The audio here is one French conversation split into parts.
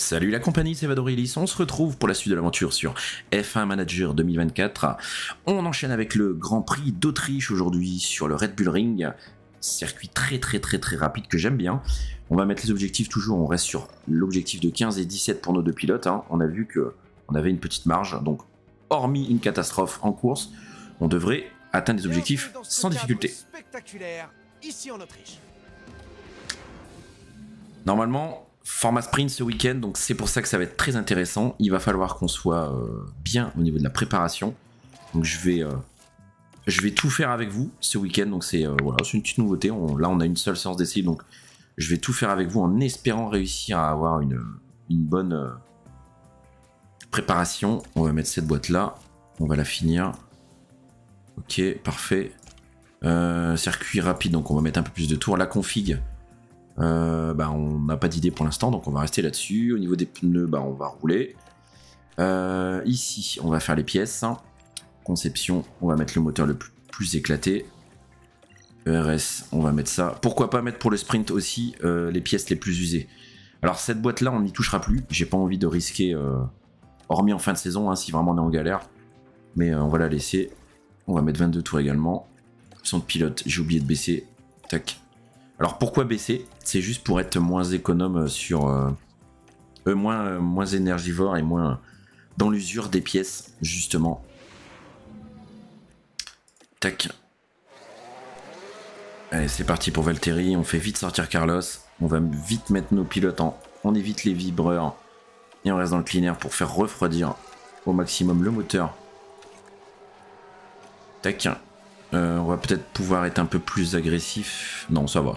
Salut la compagnie, c'est Vadorilis. On se retrouve pour la suite de l'aventure sur F1 Manager 2024. On enchaîne avec le Grand Prix d'Autriche aujourd'hui sur le Red Bull Ring. Circuit très très très très rapide que j'aime bien. On va mettre les objectifs toujours, on reste sur l'objectif de 15 et 17 pour nos deux pilotes. hein. On a vu que on avait une petite marge, donc hormis une catastrophe en course, on devrait atteindre des objectifs sans difficulté. Spectaculaire, ici en Autriche. Normalement, format sprint ce week-end, donc c'est pour ça que ça va être très intéressant. Il va falloir qu'on soit euh, bien au niveau de la préparation. Donc je vais, euh, je vais tout faire avec vous ce week-end. Donc c'est euh, une petite nouveauté. Là, on a une seule séance d'essai, donc je vais tout faire avec vous en espérant réussir à avoir une, bonne préparation. On va mettre cette boîte là. On va la finir. Ok, parfait. Circuit rapide, donc on va mettre un peu plus de tours. La config, euh, bah, on n'a pas d'idée pour l'instant, donc on va rester là-dessus. Au niveau des pneus, bah, on va rouler. Euh, ici, on va faire les pièces. Conception, on va mettre le moteur le plus, éclaté. ERS, on va mettre ça. Pourquoi pas mettre pour le sprint aussi euh, les pièces les plus usées Alors cette boîte-là, on n'y touchera plus. J'ai pas envie de risquer, hormis en fin de saison, hein, si vraiment on est en galère. Mais on va la laisser. On va mettre 22 tours également. Son pilote, j'ai oublié de baisser. Tac. Alors pourquoi baisser? C'est juste pour être moins économe sur... euh, euh, moins, euh, moins énergivore et moins dans l'usure des pièces, justement. Tac. Allez, c'est parti pour Valtteri. On fait vite sortir Carlos. On va vite mettre nos pilotes en... On évite les vibreurs. Et on reste dans le clean air pour faire refroidir au maximum le moteur. Tac. Euh, on va peut-être pouvoir être un peu plus agressif. Non, ça va.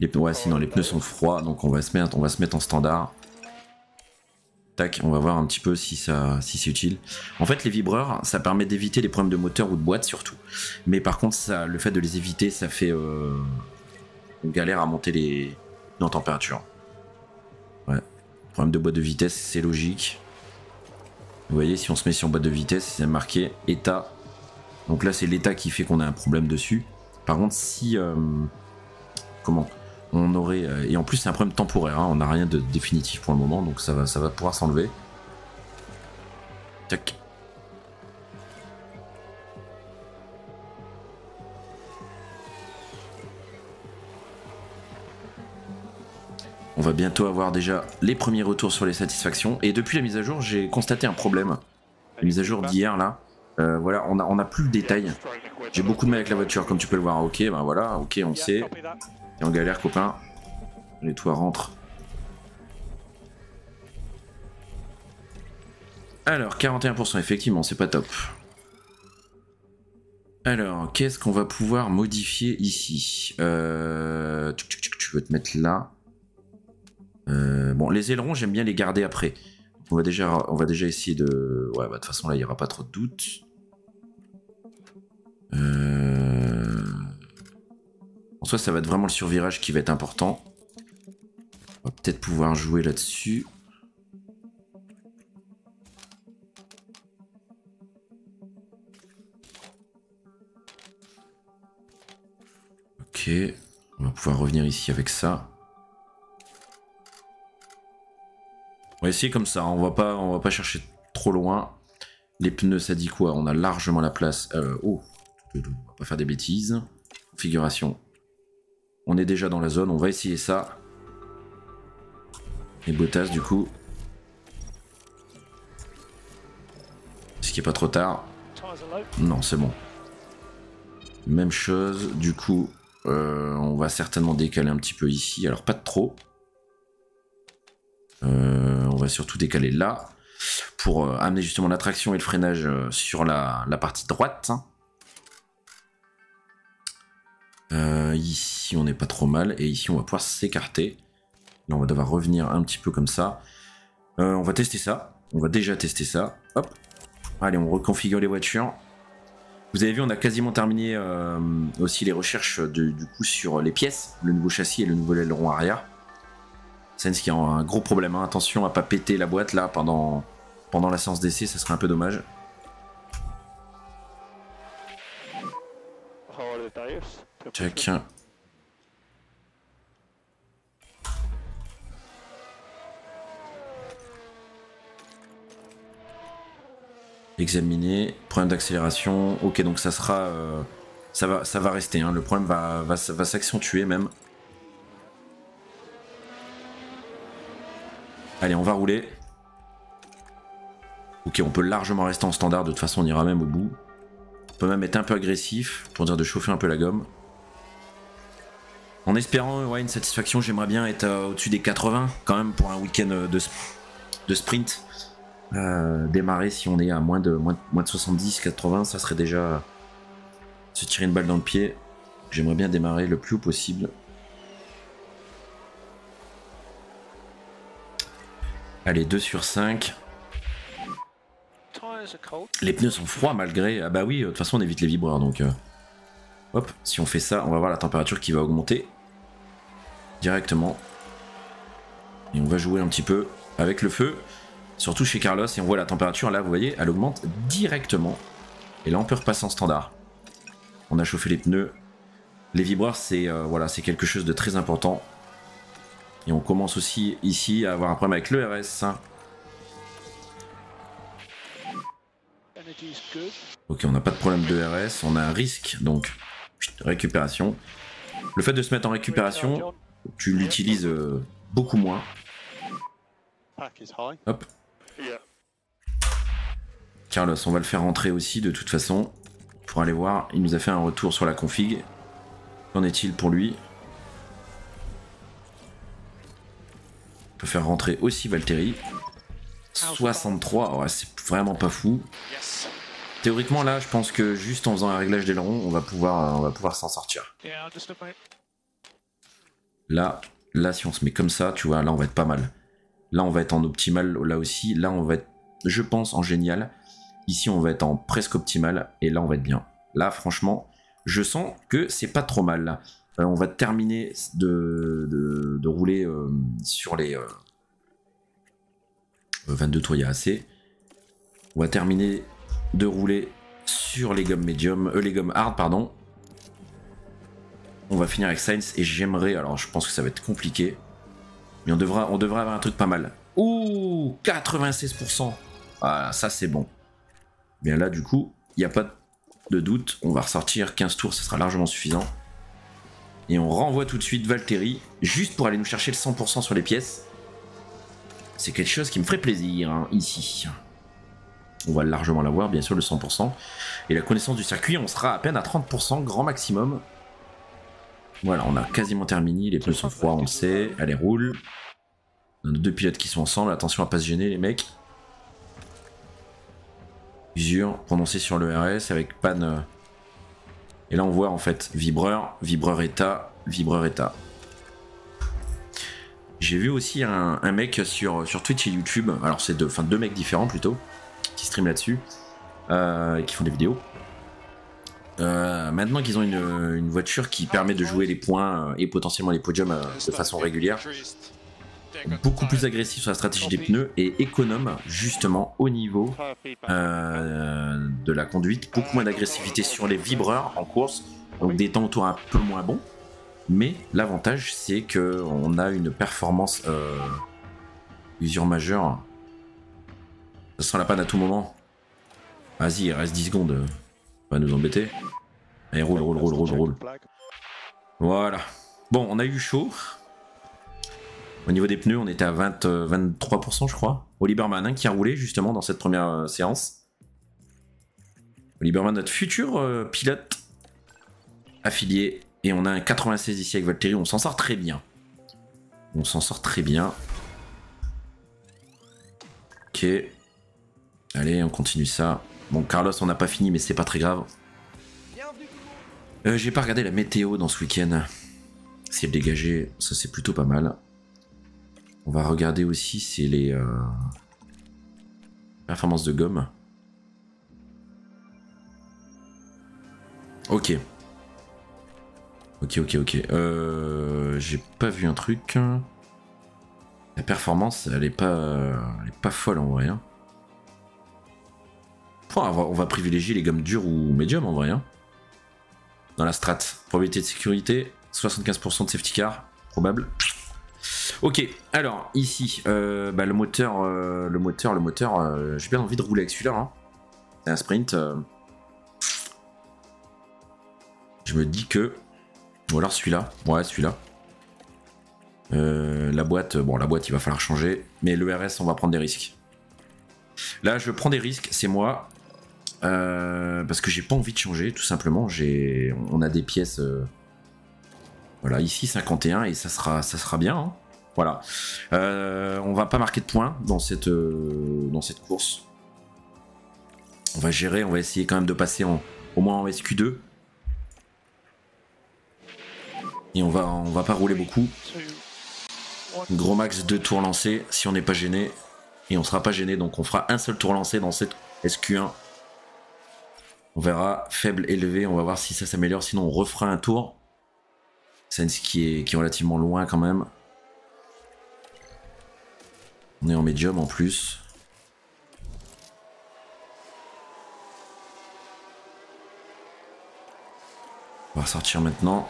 Les, ouais, sinon les pneus sont froids, donc on va se mettre, on va se mettre en standard. Tac, on va voir un petit peu si si c'est utile. En fait, les vibreurs, ça permet d'éviter les problèmes de moteur ou de boîte surtout. Mais par contre, le fait de les éviter, ça fait euh, une galère à monter les en température. Ouais. Problème de boîte de vitesse, c'est logique. Vous voyez, si on se met sur boîte de vitesse, c'est marqué état donc là, c'est l'état qui fait qu'on a un problème dessus. Par contre, si. euh, comment On aurait. euh, et en plus, c'est un problème temporaire. hein, on n'a rien de définitif pour le moment. Donc ça va, ça va pouvoir s'enlever. Tac. On va bientôt avoir déjà les premiers retours sur les satisfactions. Et depuis la mise à jour, j'ai constaté un problème. La mise à jour d'hier, là. Euh, voilà, on a, on a plus le détail. J'ai beaucoup de mal avec la voiture, comme tu peux le voir. Ok, ben voilà, ok, on sait. Et en galère, copain. Les toits rentrent. Alors, 41%, effectivement, c'est pas top. Alors, qu'est-ce qu'on va pouvoir modifier ici? Euh... Tu veux te mettre là. Euh, bon, les ailerons, j'aime bien les garder après. On va déjà, on essayer de... Ouais, bah de toute façon, là, il n'y aura pas trop de doute. Euh... En soi, ça va être vraiment le survirage qui va être important. On va peut-être pouvoir jouer là-dessus. Ok, on va pouvoir revenir ici avec ça. On va essayer comme ça, on va pas, on va pas chercher trop loin. Les pneus, ça dit quoi? On a largement la place. Euh, oh, on va pas faire des bêtises. Configuration. On est déjà dans la zone, on va essayer ça. Et Bottas, du coup. Est-ce qu'il n'est pas trop tard Non, c'est bon. Même chose, du coup, euh, on va certainement décaler un petit peu ici. Alors, pas de trop. Euh, on va surtout décaler là pour euh, amener justement la traction et le freinage sur la partie droite. Euh, ici, on n'est pas trop mal et ici, on va pouvoir s'écarter. Là, on va devoir revenir un petit peu comme ça. Euh, on va tester ça. On va déjà tester ça. Hop. Allez, on reconfigure les voitures. Vous avez vu, on a quasiment terminé euh, aussi les recherches du coup sur les pièces, le nouveau châssis et le nouvel aileron arrière. C'est ce qui a un gros problème. hein. Attention à pas péter la boîte là pendant, pendant la séance d'essai, ça serait un peu dommage. Check. Examiner. Problème d'accélération. Ok, donc ça sera... Euh, ça, va, ça va rester. Hein. Le problème va, va s'accentuer même. Allez, on va rouler. Ok, on peut largement rester en standard, de toute façon on ira même au bout. On peut même être un peu agressif pour dire de chauffer un peu la gomme. En espérant ouais, une satisfaction, j'aimerais bien être euh, au-dessus des 80 quand même pour un week-end euh, de, sp- de sprint. Euh, démarrer si on est à moins de, moins, de- moins de 70, 80, ça serait déjà se tirer une balle dans le pied. J'aimerais bien démarrer le plus haut possible. Allez, 2 sur 5. Tires are cold. Les pneus sont froids malgré. Ah bah oui, de toute façon on évite les vibreurs donc. Hop, si on fait ça, on va voir la température qui va augmenter directement. Et on va jouer un petit peu avec le feu, surtout chez Carlos. Et on voit la température là, vous voyez, elle augmente directement. Et là on peut repasser en standard. On a chauffé les pneus. Les vibreurs c'est euh, voilà, c'est quelque chose de très important. Et on commence aussi ici à avoir un problème avec le RS. Ok, on n'a pas de problème de RS, on a un risque, donc récupération. Le fait de se mettre en récupération, tu l'utilises euh, beaucoup moins. Hop. Carlos, on va le faire rentrer aussi de toute façon. Pour aller voir, il nous a fait un retour sur la config. Qu'en est-il pour lui? On peut faire rentrer aussi Valtteri. 63, ouais, c'est vraiment pas fou. Théoriquement là, je pense que juste en faisant un réglage d'aileron, on va pouvoir, on va pouvoir s'en sortir. Là, là, si on se met comme ça, tu vois, là, on va être pas mal. Là, on va être en optimal, là aussi. Là, on va être, je pense, en génial. Ici, on va être en presque optimal. Et là, on va être bien. Là, franchement, je sens que c'est pas trop mal. Euh, on va terminer de, rouler euh, sur les euh, 22 tours, il y a assez. On va terminer de rouler sur les gommes médium, euh, les gommes hard, pardon. On va finir avec Sainz et j'aimerais, alors je pense que ça va être compliqué, mais on devra, on devrait avoir un truc pas mal. Ouh, 96%. Ah, ça c'est bon. Bien là, du coup, il n'y a pas de doute, on va ressortir 15 tours, ça sera largement suffisant. Et on renvoie tout de suite Valtteri, juste pour aller nous chercher le 100% sur les pièces. C'est quelque chose qui me ferait plaisir, hein, ici. On va largement l'avoir, bien sûr, le 100%. Et la connaissance du circuit, on sera à peine à 30%, grand maximum. Voilà, on a quasiment terminé, les pneus sont froids, on le sait, allez roule. On a deux pilotes qui sont ensemble, attention à pas se gêner les mecs. Usure, prononcé sur le RS avec panne. euh. Et là on voit en fait vibreur, vibreur état, vibreur état. J'ai vu aussi un, mec sur, sur Twitch et YouTube, alors c'est deux, deux mecs différents plutôt, qui streament là-dessus, euh, qui font des vidéos. Euh, maintenant qu'ils ont une, voiture qui permet de jouer les points euh, et potentiellement les podiums euh, de façon régulière, beaucoup plus agressif sur la stratégie des pneus et économe justement au niveau de la conduite, beaucoup moins d'agressivité sur les vibreurs en course, donc des temps autour un peu moins bons. Mais l'avantage c'est que on a une performance usure majeure. Ça sera la panne à tout moment. Vas-y, il reste 10 secondes. Euh, Va nous embêter. Allez, roule, roule, roule, roule, roule. Voilà. Bon, on a eu chaud. Au niveau des pneus, on était à 20, euh, 23%, je crois. Oliberman hein, qui a roulé justement dans cette première euh, séance. Oliberman, notre futur euh, pilote affilié. Et on a un 96 ici avec Valtteri. On s'en sort très bien. On s'en sort très bien. Ok. Allez, on continue ça. Bon, Carlos, on n'a pas fini, mais c'est pas très grave. Euh, J'ai pas regardé la météo dans ce week-end. Si elle dégageait, ça c'est plutôt pas mal. On va regarder aussi c'est les euh, performances de gomme. Ok. Ok, ok, ok. Euh, J'ai pas vu un truc. La performance, elle est pas, elle est pas folle en vrai. hein. On va- privilégier les gommes dures ou médium en vrai. hein dans la strat. Probabilité de sécurité, 75% de safety car, probable. Ok, alors ici, euh, bah, le moteur, euh, le moteur, le moteur, euh, j'ai bien envie de rouler avec celui-là. hein. un sprint. euh, Je me dis que. Ou alors celui-là. Ouais, celui-là. Euh, la boîte, bon, la boîte, il va falloir changer. Mais le RS, on va prendre des risques. Là, je prends des risques, c'est moi. Euh, parce que j'ai pas envie de changer, tout simplement. On a des pièces. euh, Voilà, ici 51 et ça sera, ça sera bien. hein. Voilà. Euh, on va pas marquer de points dans cette, dans cette course. On va gérer, on va essayer quand même de passer en, au moins en SQ2. Et on va, on va pas rouler beaucoup. Gros max deux tours lancés si on n'est pas gêné. Et on sera pas gêné, donc on fera un seul tour lancé dans cette SQ1. On verra faible, élevé, on va voir si ça s'améliore. Sinon, on refera un tour. Sens qui est, qui est relativement loin quand même. On est en médium en plus. On va sortir maintenant.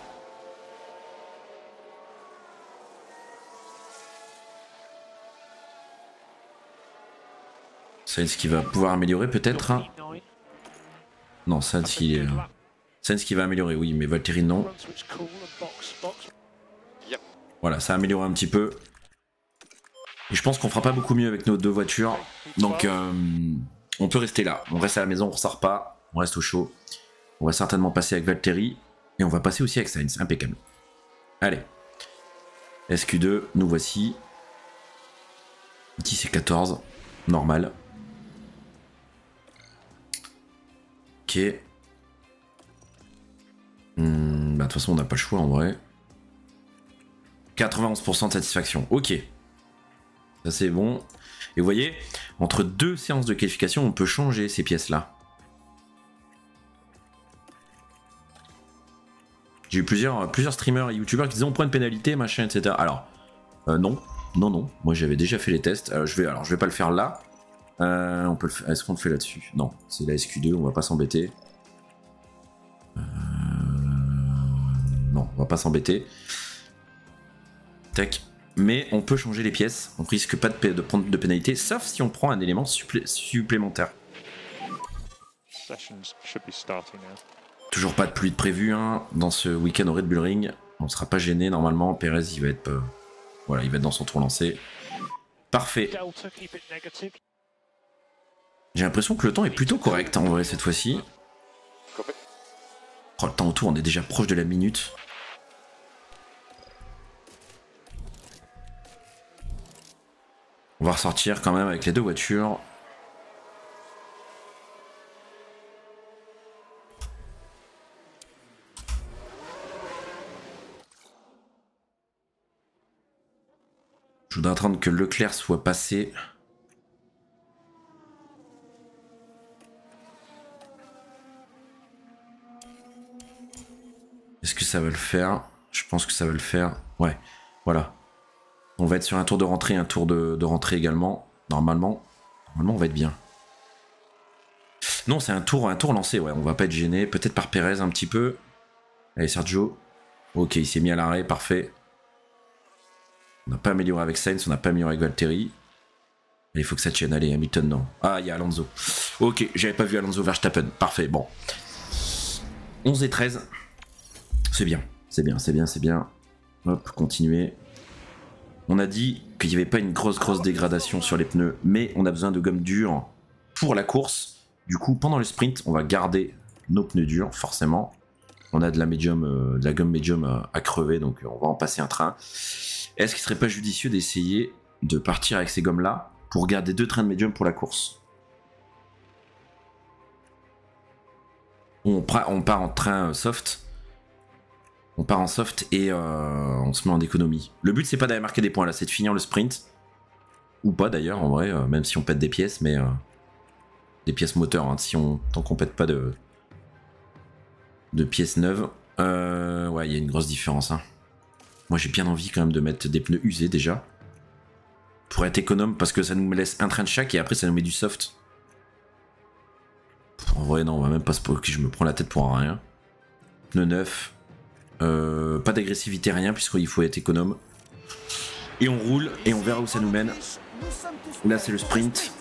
Sens qui va pouvoir améliorer peut-être. hein. P9. Non, Sens qui est. euh, qui va améliorer, oui, mais Valtteri non. Voilà, ça a amélioré un petit peu. Et je pense qu'on fera pas beaucoup mieux avec nos deux voitures. Donc euh, on peut rester là. On reste à la maison, on ressort pas. On reste au chaud. On va certainement passer avec Valtteri. Et on va passer aussi avec Sainz. Impeccable. Allez. SQ2, nous voici. 10 et 14. Normal. Hmm, bah, de toute façon, on n'a pas le choix en vrai. 91% de satisfaction. Ok. Ça c'est bon. Et vous voyez, entre deux séances de qualification, on peut changer ces pièces-là. J'ai eu plusieurs, plusieurs streamers et youtubeurs qui disaient on prend une pénalité, machin, etc. Alors, euh, non, non, non. Moi j'avais déjà fait les tests. Euh, je vais, alors je vais pas le faire là. Euh, on peut Est-ce qu'on le fait là-dessus? Non, c'est la SQ2, on va pas s'embêter. Euh, Non, on va pas s'embêter. Tac. Mais on peut changer les pièces, on risque pas de, prendre de pénalité, sauf si on prend un élément supplé- supplémentaire. Sessions should be starting now. Toujours pas de pluie de prévu hein, dans ce week-end au Red Bull Ring. On sera pas gêné normalement. Perez il va être, euh, voilà, il va être dans son tour lancé. Parfait. J'ai l'impression que le temps est plutôt correct en vrai cette fois-ci. Oh, le temps autour, on est déjà proche de la minute. On va ressortir quand même avec les deux voitures. Je voudrais attendre que Leclerc soit passé. Est-ce que ça va le faire? Je pense que ça va le faire. Ouais, voilà. On va être sur un tour de rentrée, un tour de, rentrée également. Normalement, normalement, on va être bien. Non, c'est un tour, un tour lancé. Ouais, on va pas être gêné. Peut-être par Perez un petit peu. Allez, Sergio. Ok, il s'est mis à l'arrêt, parfait. On n'a pas amélioré avec Sainz, on n'a pas amélioré avec Valtteri. Il faut que ça tienne. Allez, Hamilton, non. Ah, il y a Alonso. Ok, j'avais pas vu Alonso Verstappen. Parfait, bon. 11 et 13. C'est bien, c'est bien, c'est bien, c'est bien. Hop, continuer. On a dit qu'il n'y avait pas une grosse, grosse dégradation sur les pneus, mais on a besoin de gomme dure pour la course. Du coup, pendant le sprint, on va garder nos pneus durs, forcément. On a de la, médium, euh, de la gomme médium euh, à crever, donc on va en passer un train. Est-ce qu'il serait pas judicieux d'essayer de partir avec ces gommes-là pour garder deux trains de médium pour la course? On, on part en train euh, soft. On part en soft et euh, on se met en économie. Le but c'est pas d'aller marquer des points là, c'est de finir le sprint. Ou pas d'ailleurs en vrai, euh, même si on pète des pièces, mais euh, des pièces moteurs, hein, si on, tant qu'on pète pas de, de pièces neuves. Ouais, il y a une grosse différence. hein. Moi j'ai bien envie quand même de mettre des pneus usés déjà. Pour être économe parce que ça nous laisse un train de chaque et après ça nous met du soft. En vrai non, on va même pas se... Je me prends la tête pour rien. Pneu neuf. Euh, pas d'agressivité, rien, puisqu'il faut être économe. Et on roule, et on verra où ça nous mène. Là, c'est le sprint.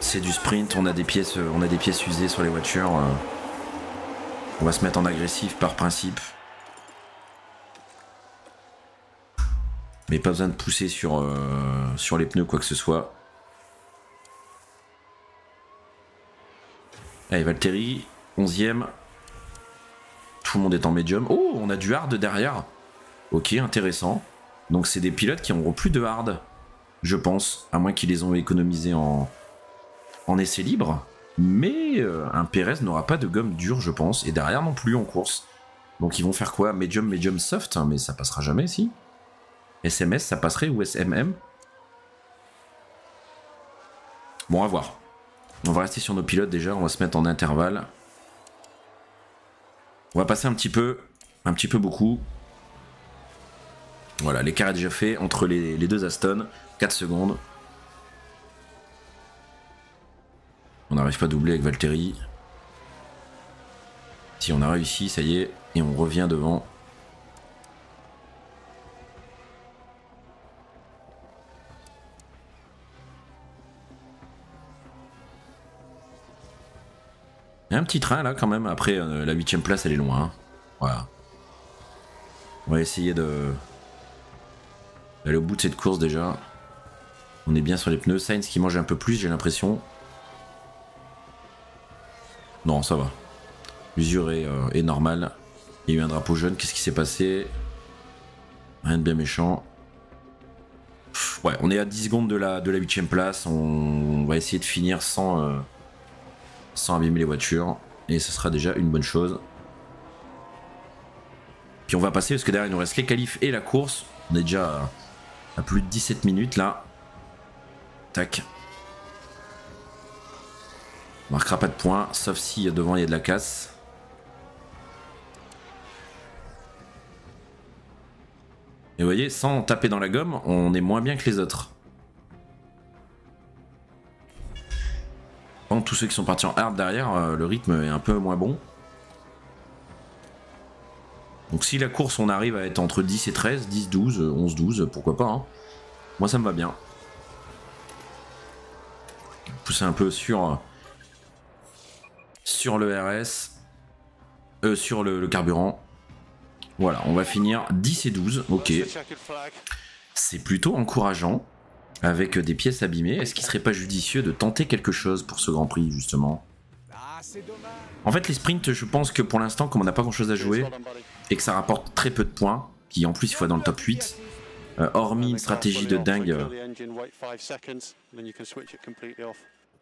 C'est du sprint, on a des pièces, euh, on a des pièces usées sur les voitures. euh. On va se mettre en agressif par principe. Mais pas besoin de pousser sur, euh, sur les pneus quoi que ce soit. Allez, Valtteri, 11ème. Tout le monde est en médium. Oh, on a du hard derrière. Ok, intéressant. Donc c'est des pilotes qui n'auront plus de hard, je pense, à moins qu'ils les ont économisés en, en essai libre. Mais euh, un Perez n'aura pas de gomme dure, je pense, et derrière non plus en course. Donc ils vont faire quoi? Medium, medium, soft, mais ça passera jamais, si SMS, ça passerait ou SMM Bon, à voir. On va rester sur nos pilotes déjà, on va se mettre en intervalle. On va passer un petit peu, un petit peu beaucoup. Voilà, l'écart est déjà fait entre les, deux Aston. 4 secondes. On n'arrive pas à doubler avec Valtteri. Si on a réussi, ça y est, et on revient devant. Il y a un petit train là quand même, après euh, la huitième place elle est loin. hein. Voilà. On va essayer de d'aller au bout de cette course déjà. On est bien sur les pneus. Sainz qui mange un peu plus j'ai l'impression. Non ça va. L'usure est, euh, est normale. Il y a eu un drapeau jaune, qu'est-ce qui s'est passé? Rien de bien méchant. Ouais, on est à 10 secondes de la, de la 8ème place. On, on va essayer de finir sans, euh, sans abîmer les voitures. Et ce sera déjà une bonne chose. Puis on va passer parce que derrière il nous reste les qualifs et la course. On est déjà à, plus de 17 minutes là. Tac. On marquera pas de points, sauf si devant il y a de la casse. Et vous voyez, sans taper dans la gomme, on est moins bien que les autres. Tous ceux qui sont partis en hard derrière, euh, le rythme est un peu moins bon. Donc si la course on arrive à être entre 10 et 13, 10, 12, 11, 12, pourquoi pas. hein. Moi ça me va bien. Pousser un peu sur, sur le RS, euh, sur le, carburant. Voilà, on va finir 10 et 12, ok. C'est plutôt encourageant, avec des pièces abîmées. Est-ce qu'il serait pas judicieux de tenter quelque chose pour ce Grand Prix justement? En fait les sprints, je pense que pour l'instant, comme on n'a pas grand chose à jouer, et que ça rapporte très peu de points, qui en plus il faut être dans le top 8, euh, hormis une stratégie de dingue, euh,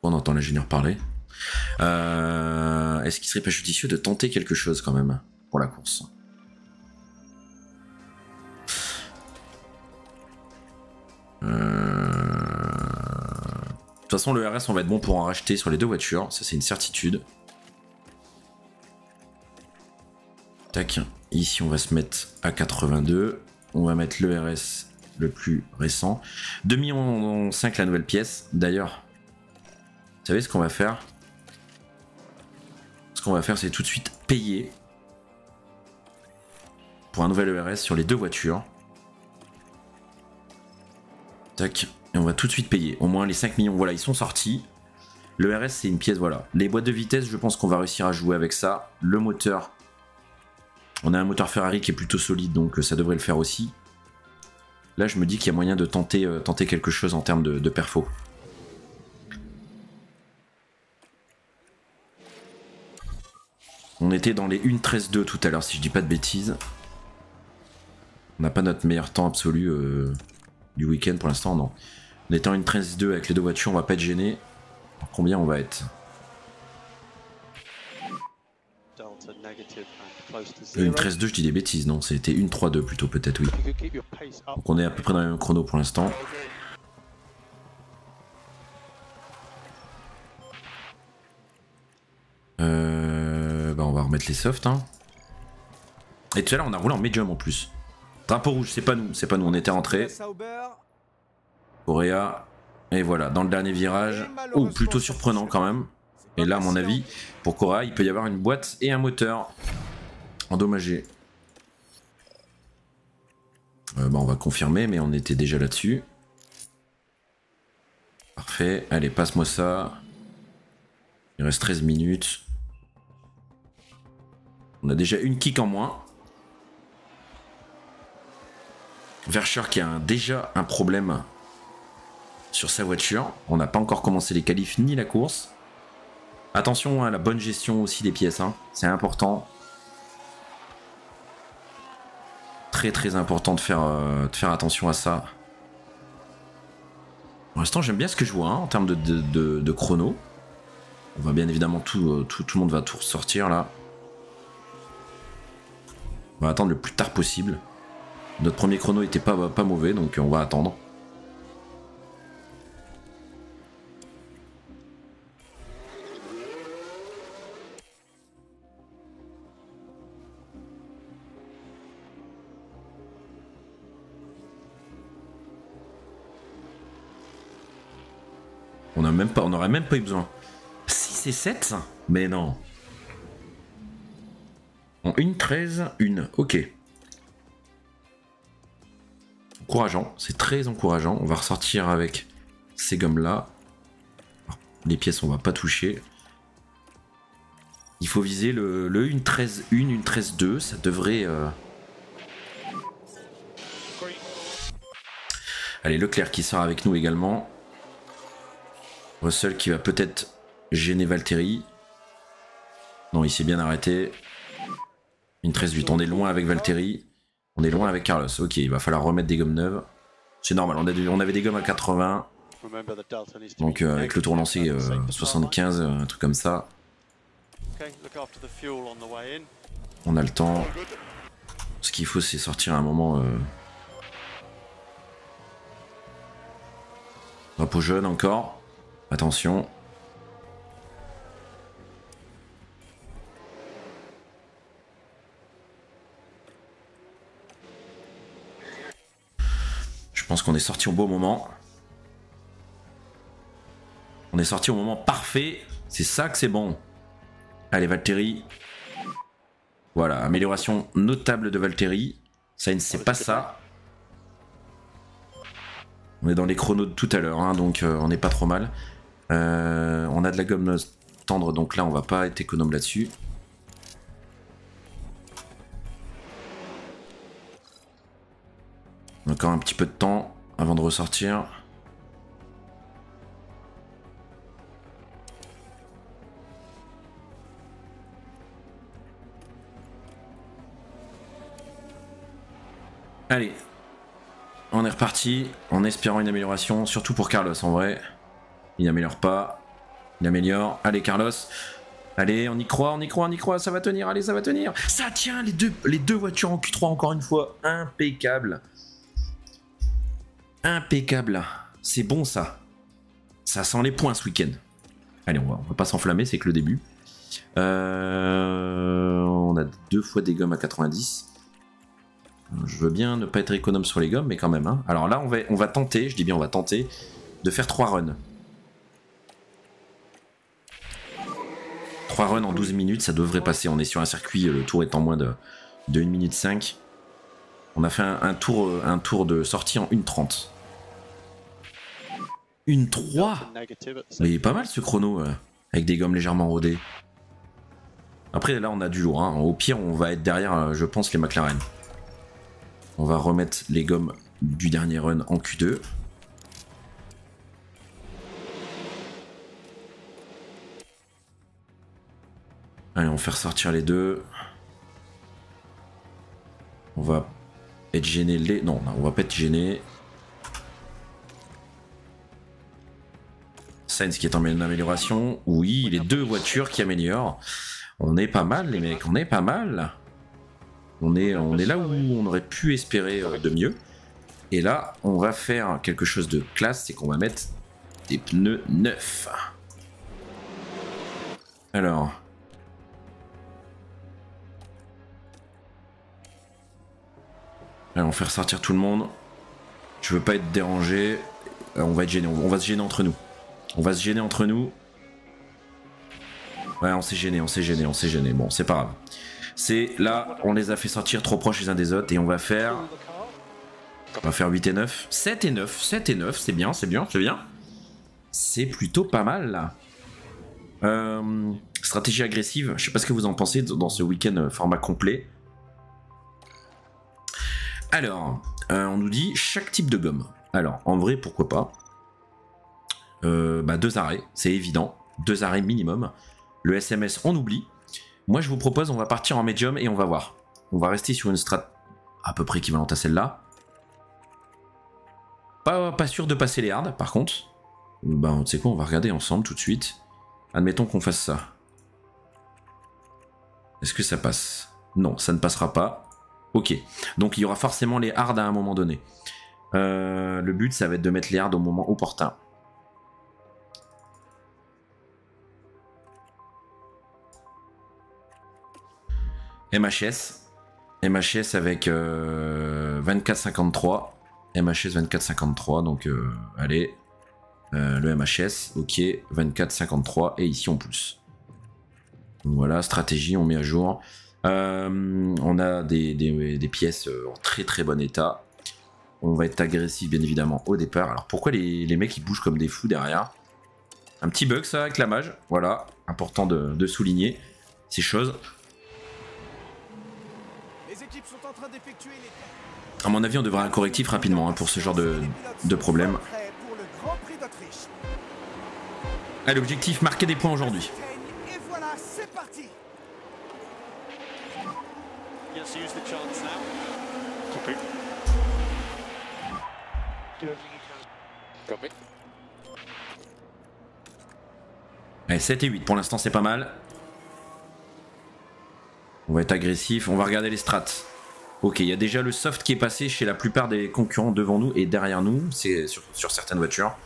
on entend l'ingénieur parler, euh, est-ce qu'il serait pas judicieux de tenter quelque chose quand même pour la course? De toute façon, le RS, on va être bon pour en racheter sur les deux voitures, ça c'est une certitude. Tac, ici on va se mettre à 82. On va mettre le RS le plus récent. 2 millions 5 la nouvelle pièce. D'ailleurs, vous savez ce qu'on va faire? Ce qu'on va faire, c'est tout de suite payer pour un nouvel ERS sur les deux voitures. Et on va tout de suite payer. Au moins les 5 millions, voilà, ils sont sortis. Le RS, c'est une pièce, voilà. Les boîtes de vitesse, je pense qu'on va réussir à jouer avec ça. Le moteur, on a un moteur Ferrari qui est plutôt solide, donc euh, ça devrait le faire aussi. Là, je me dis qu'il y a moyen de tenter, euh, tenter quelque chose en termes de, de. On était dans les 1.13.2 tout à l'heure, si je dis pas de bêtises. On n'a pas notre meilleur temps absolu euh, du week-end pour l'instant, non. On était en 1.13.2 avec les deux voitures, on va pas être gêné. Combien on va être to Une zero. 13-2, je dis des bêtises, non C'était une 3-2 plutôt, peut-être, oui. Donc on est à peu près dans le même chrono pour l'instant. Euh, bah on va remettre les softs. Hein. Et tout à l'heure, on a roulé en medium en plus. Drapeau rouge, c'est pas nous, c'est pas nous, on était. Sauber. Coréa. Et voilà, dans le dernier virage. Oh, plutôt surprenant quand même. Et là, à mon avis, pour Cora, il peut y avoir une boîte et un moteur endommagé. Euh, bah, on va confirmer, mais on était déjà là-dessus. Parfait. Allez, passe-moi ça. Il reste 13 minutes. On a déjà une kick en moins. Verscher qui a déjà un problème sur sa voiture. On n'a pas encore commencé les qualifs ni la course. Attention à la bonne gestion aussi des pièces, hein. c'est important. Très très important de faire, euh, de faire attention à ça. Pour l'instant j'aime bien ce que je vois hein, en termes de, chrono. On va bien évidemment tout, euh, tout, tout le monde va tout ressortir là. On va attendre le plus tard possible. Notre premier chrono était pas, pas mauvais, donc on va attendre. On a même pas, on aurait même pas eu besoin. 6 et 7 Mais non. En 1, 13, 1. Ok encourageant, c'est très encourageant. On va ressortir avec ces gommes-là. Les pièces, on va pas toucher. Il faut viser le, le une 13 1, une 13 2, ça devrait... Euh... Allez, Leclerc qui sort avec nous également. Russell qui va peut-être gêner Valtteri. Non, il s'est bien arrêté. Une 13-8, on est loin avec Valtteri. On est loin avec Carlos. Ok, il va falloir remettre des gommes neuves. C'est normal, on, avait des gommes à 80. Donc euh, avec le tour lancé 75, un truc comme ça. On a le temps. Ce qu'il faut c'est sortir à un moment... Euh... Drapeau jeune encore. Attention. Pense qu'on est sorti au bon moment. On est sorti au moment parfait. C'est ça que c'est bon. Allez, Valtteri. Voilà, amélioration notable de Valtteri. Ça, c'est pas ça. On est dans les chronos de tout à l'heure, hein, donc euh, on n'est pas trop mal. Euh, on a de la gomme tendre, donc là, on va pas être économe là-dessus. Encore un petit peu de temps avant de ressortir. Allez, on est reparti en espérant une amélioration, surtout pour Carlos en vrai. Il n'améliore pas, il améliore. Allez Carlos, allez on y croit, on y croit, on y croit, ça va tenir, allez ça va tenir. Ça tient les deux, les deux voitures en Q3 encore une fois, impeccable. Impeccable. C'est bon ça. Ça sent les points ce week-end. Allez, on va, va pas s'enflammer, c'est que le début. Euh, on a deux fois des gommes à 90. Je veux bien ne pas être économe sur les gommes, mais quand même. Hein. Alors là, on va, on va tenter, je dis bien on va tenter, de faire 3 runs. 3 runs en 12 minutes, ça devrait passer. On est sur un circuit, le tour est en moins de, de 1 minute 5. On a fait un, tour, un tour de sortie en 1.30. Une 3 Mais il est pas mal ce chrono, euh, avec des gommes légèrement rodées. Après là on a du lourd, hein. au pire on va être derrière euh, je pense les McLaren. On va remettre les gommes du dernier run en Q2. Allez on va faire sortir les deux. On va être gêné les... Non, on va pas être gêné. Sainz qui est en amélioration. Oui, les deux voitures qui améliorent. On est pas mal les mecs, on est pas mal. On est, on est là où on aurait pu espérer euh, de mieux. Et là, on va faire quelque chose de classe, c'est qu'on va mettre des pneus neufs. Alors, Allez, on va faire sortir tout le monde. Je veux pas être dérangé. Euh, on va être gêné. On va se gêner entre nous. On va se gêner entre nous. Ouais, on s'est gêné, on s'est gêné, on s'est gêné. Bon, c'est pas grave. C'est là, on les a fait sortir trop proches les uns des autres et on va faire. On va faire 8 et 9. 7 et 9. 7 et 9, c'est bien, c'est bien, c'est bien. C'est plutôt pas mal là. Euh, stratégie agressive, je sais pas ce que vous en pensez dans ce week-end euh, format complet. Alors, euh, on nous dit chaque type de gomme. Alors, en vrai, pourquoi pas? Euh, bah, Deux arrêts, c'est évident. Deux arrêts minimum. Le SMS, on oublie. Moi, je vous propose, on va partir en médium et on va voir. On va rester sur une strat à peu près équivalente à celle-là. Pas, sûr de passer les hards, par contre. Bah, tu sais quoi, on va regarder ensemble tout de suite. Admettons qu'on fasse ça. Est-ce que ça passe? Non, ça ne passera pas. Ok. Donc il y aura forcément les hards à un moment donné. Euh, le but, ça va être de mettre les hards au moment opportun. MHS. MHS avec euh, 24,53. MHS 24,53. Donc, euh, allez. Euh, le MHS, ok. 24,53. Et ici, on pousse. Donc, voilà, stratégie, on met à jour. Euh, on a des, des- des pièces euh, en très très bon état. On va être agressif, bien évidemment, au départ. Alors, pourquoi les, les mecs ils bougent comme des fous derrière? Un petit bug, ça, avec la mage. Voilà, important de, de souligner ces choses. Les équipes sont en train d'effectuer les À mon avis, on devrait un correctif rapidement hein, pour ce genre de, de problème. Allez, l'objectif, marquer des points aujourd'hui. Et voilà, c'est parti. Yes, use the chance now. Copy. Copy. Allez, 7 et 8, pour l'instant, c'est pas mal. On va être agressif, on va regarder les strats. Ok, il y a déjà le soft qui est passé chez la plupart des concurrents devant nous et derrière nous, c'est sur, sur certaines voitures.